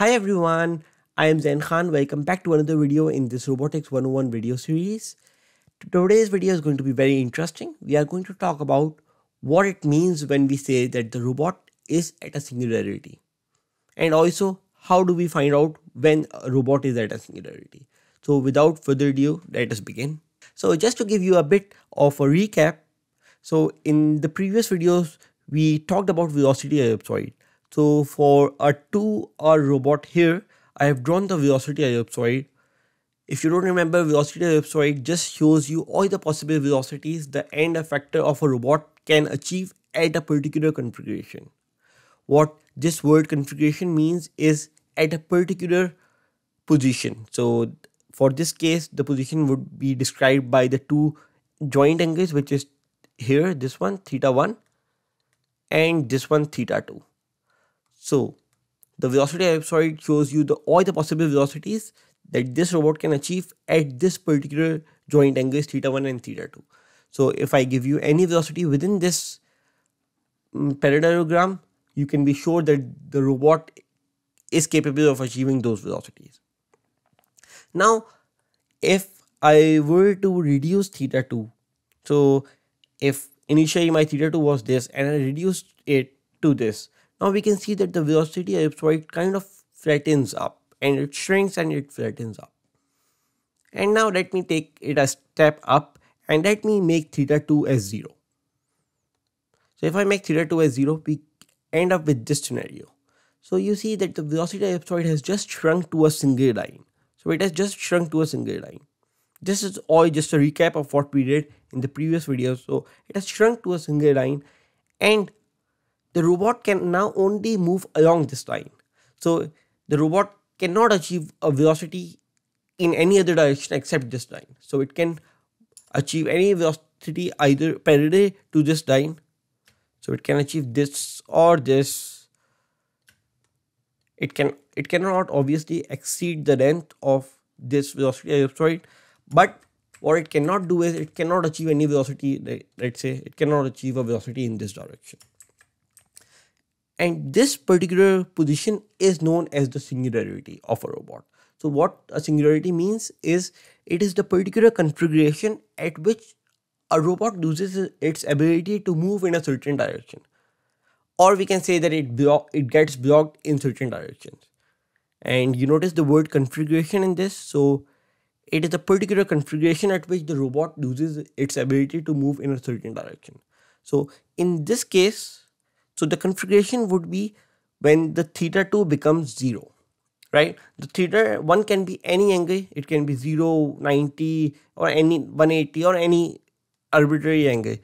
Hi everyone, I am Zain Khan. Welcome back to another video in this Robotics 101 video series. Today's video is going to be very interesting. We are going to talk about what it means when we say that the robot is at a singularity. And also, how do we find out when a robot is at a singularity? So without further ado, let us begin. So just to give you a bit of a recap, so in the previous videos, we talked about velocity ellipsoid. So for a 2R robot here, I have drawn the velocity ellipsoid. If you don't remember, velocity ellipsoid just shows you all the possible velocities the end effector of a robot can achieve at a particular configuration. What this word configuration means is at a particular position. So for this case, the position would be described by the two joint angles, which is here, this one, theta 1, and this one, theta 2. So the velocity ellipsoid shows you the all the possible velocities that this robot can achieve at this particular joint angles theta 1 and theta 2. So if I give you any velocity within this um, parallelogram, you can be sure that the robot is capable of achieving those velocities. Now, if I were to reduce theta 2, so if initially my theta 2 was this and I reduced it to this, now we can see that the velocity ellipsoid kind of flattens up and it shrinks and it flattens up. And now let me take it a step up and let me make theta 2 as 0. So if I make theta 2 as 0, we end up with this scenario. So you see that the velocity ellipsoid has just shrunk to a single line. So it has just shrunk to a single line. This is all just a recap of what we did in the previous video. So it has shrunk to a single line and the robot can now only move along this line. So the robot cannot achieve a velocity in any other direction except this line. So it can achieve any velocity either parallel to this line. So it can achieve this or this. It can it cannot obviously exceed the length of this velocity ellipsoid, but what it cannot do is it cannot achieve any velocity. Let's say it cannot achieve a velocity in this direction. And this particular position is known as the singularity of a robot. So what a singularity means is it is the particular configuration at which a robot loses its ability to move in a certain direction. Or we can say that it, it gets blocked in certain directions. And you notice the word configuration in this. So it is a particular configuration at which the robot loses its ability to move in a certain direction. So in this case, so the configuration would be when the theta 2 becomes 0, right? The theta 1 can be any angle. It can be 0, 90 or any 180 or any arbitrary angle.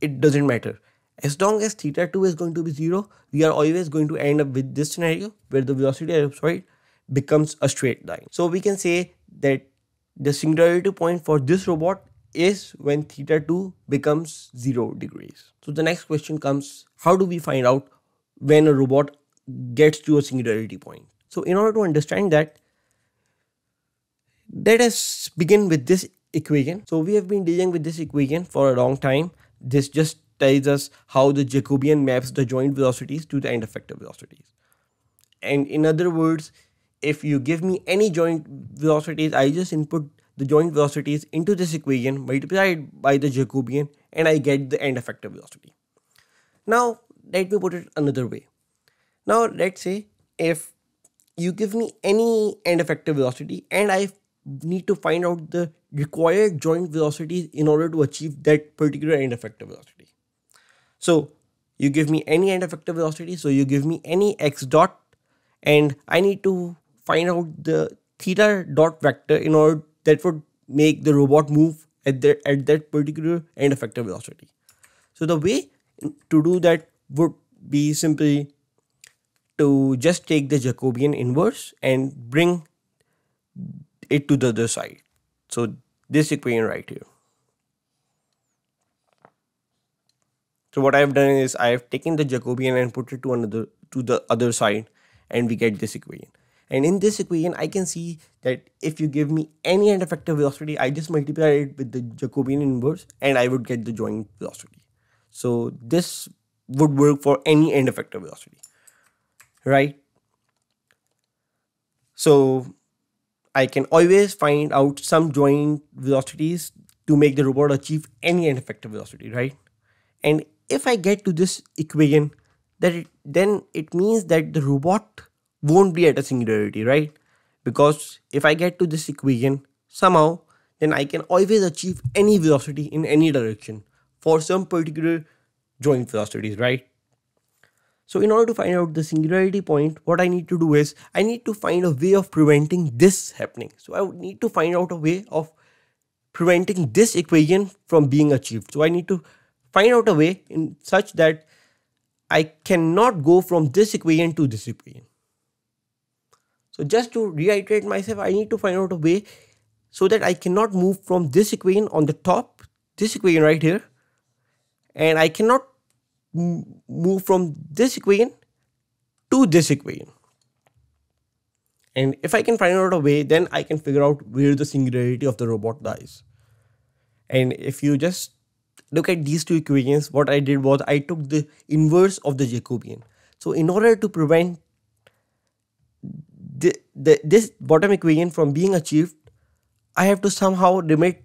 It doesn't matter. As long as theta 2 is going to be 0, we are always going to end up with this scenario where the velocity ellipsoid becomes a straight line. So we can say that the singularity point for this robot is when theta 2 becomes 0 degrees. So the next question comes, how do we find out when a robot gets to a singularity point? So in order to understand that, let us begin with this equation. So we have been dealing with this equation for a long time. This just tells us how the Jacobian maps the joint velocities to the end effector velocities. And in other words, if you give me any joint velocities, I just input the joint velocities into this equation multiplied by the Jacobian and I get the end effector velocity. Now let me put it another way. Now let's say if you give me any end effector velocity and I need to find out the required joint velocities in order to achieve that particular end effector velocity. So you give me any end effector velocity, so you give me any x dot and I need to find out the theta dot vector in order that would make the robot move at that at that particular end effector velocity. So the way to do that would be simply to just take the Jacobian inverse and bring it to the other side. So this equation right here. So what I've done is I have taken the Jacobian and put it to another to the other side and we get this equation. And in this equation, I can see that if you give me any end effector velocity, I just multiply it with the Jacobian inverse and I would get the joint velocity. So this would work for any end effector velocity, right? So I can always find out some joint velocities to make the robot achieve any end effector velocity, right? And if I get to this equation, that it, then it means that the robot won't be at a singularity, right? Because if I get to this equation somehow, then I can always achieve any velocity in any direction for some particular joint velocities, right? So in order to find out the singularity point, what I need to do is I need to find a way of preventing this happening. So I would need to find out a way of preventing this equation from being achieved. So I need to find out a way in such that I cannot go from this equation to this equation. So just to reiterate myself, I need to find out a way so that I cannot move from this equation on the top, this equation right here, and I cannot move from this equation to this equation. And if I can find out a way, then I can figure out where the singularity of the robot lies. And if you just look at these two equations, what I did was I took the inverse of the Jacobian. So in order to prevent the, this bottom equation from being achieved, I have to somehow limit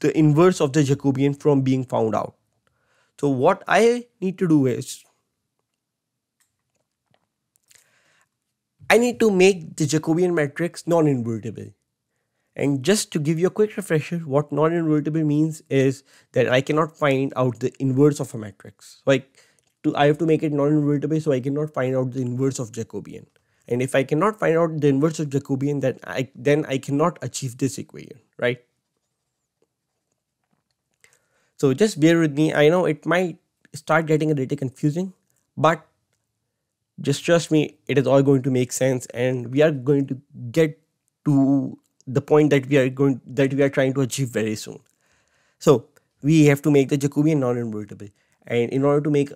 the inverse of the Jacobian from being found out. So what I need to do is I need to make the Jacobian matrix non-invertible. And just to give you a quick refresher, what non-invertible means is that I cannot find out the inverse of a matrix. Like to, I have to make it non-invertible so I cannot find out the inverse of Jacobian. And if I cannot find out the inverse of Jacobian, then I then I cannot achieve this equation, right? So just bear with me. I know it might start getting a little confusing, but just trust me, it is all going to make sense and we are going to get to the point that we are going that we are trying to achieve very soon. So we have to make the Jacobian non-invertible. And in order to make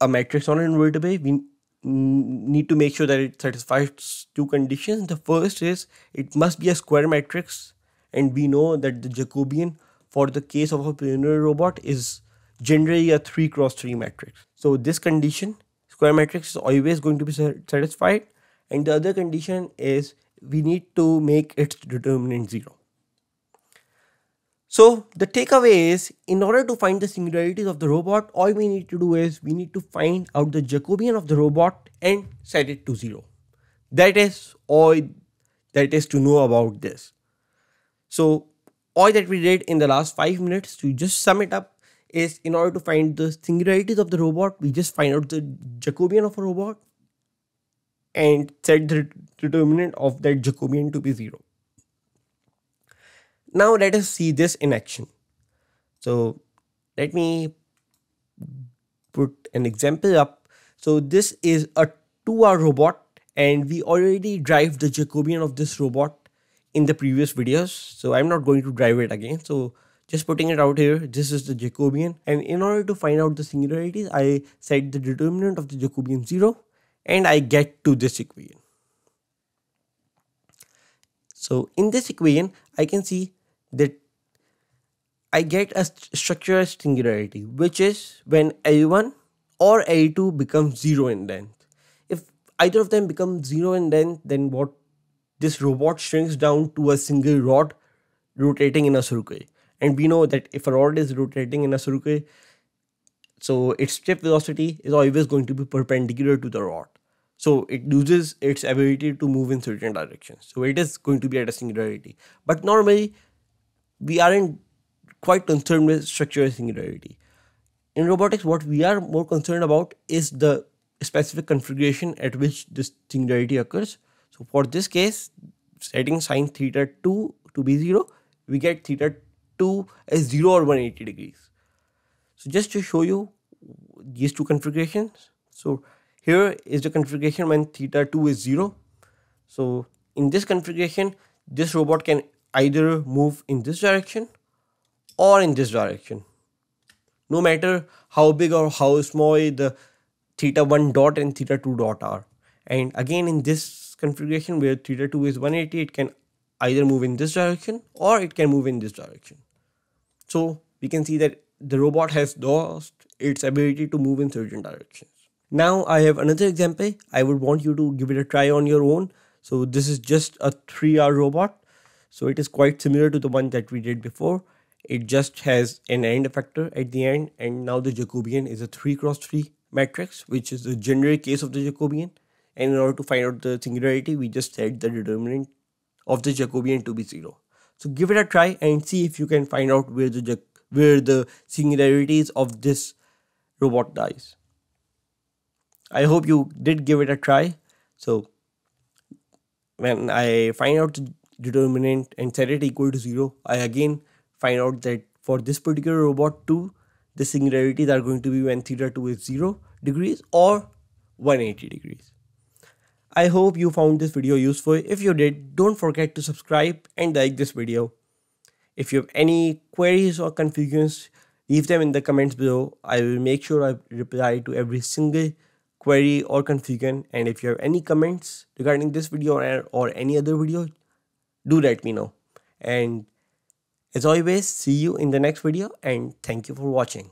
a matrix non-invertible, we need to make sure that it satisfies two conditions. The first is it must be a square matrix and we know that the Jacobian for the case of a planar robot is generally a 3 cross 3 matrix. So this condition, square matrix is always going to be satisfied and the other condition is we need to make its determinant 0. So the takeaway is in order to find the singularities of the robot, all we need to do is we need to find out the Jacobian of the robot and set it to 0. That is all that is to know about this. So all that we did in the last 5 minutes to just sum it up is in order to find the singularities of the robot, we just find out the Jacobian of a robot and set the determinant of that Jacobian to be 0. Now let us see this in action. So let me put an example up. So this is a 2R robot and we already drive the Jacobian of this robot in the previous videos. So I'm not going to drive it again. So just putting it out here, this is the Jacobian. And in order to find out the singularities, I set the determinant of the Jacobian 0 and I get to this equation. So in this equation, I can see that I get a structural singularity, which is when L1 or L2 becomes 0 in length. If either of them becomes 0 in length, then what this robot shrinks down to a single rod rotating in a circle. And we know that if a rod is rotating in a circle, so its tip velocity is always going to be perpendicular to the rod. So it loses its ability to move in certain directions. So it is going to be at a singularity. But normally, we aren't quite concerned with structural singularity. In robotics, what we are more concerned about is the specific configuration at which this singularity occurs. So for this case, setting sine theta 2 to be 0, we get theta 2 as 0 or 180 degrees. So just to show you these two configurations. So here is the configuration when theta 2 is 0. So in this configuration, this robot can either move in this direction or in this direction. No matter how big or how small the theta 1 dot and theta 2 dot are. And again in this configuration where theta 2 is 180, it can either move in this direction or it can move in this direction. So we can see that the robot has lost its ability to move in certain directions. Now I have another example. I would want you to give it a try on your own. So this is just a 3R robot. So it is quite similar to the one that we did before. It just has an end effector at the end and now the Jacobian is a 3 cross 3 matrix which is the generic case of the Jacobian and in order to find out the singularity we just set the determinant of the Jacobian to be 0. So give it a try and see if you can find out where the where the singularities of this robot dies. I hope you did give it a try. So when I find out determinant and set it equal to 0, I again find out that for this particular robot too, the singularities are going to be when theta 2 is 0 degrees or 180 degrees. I hope you found this video useful. If you did, don't forget to subscribe and like this video. If you have any queries or confusions, leave them in the comments below. I will make sure I reply to every single query or confusion. And if you have any comments regarding this video or, or any other video, do let me know. And as always, see you in the next video and thank you for watching.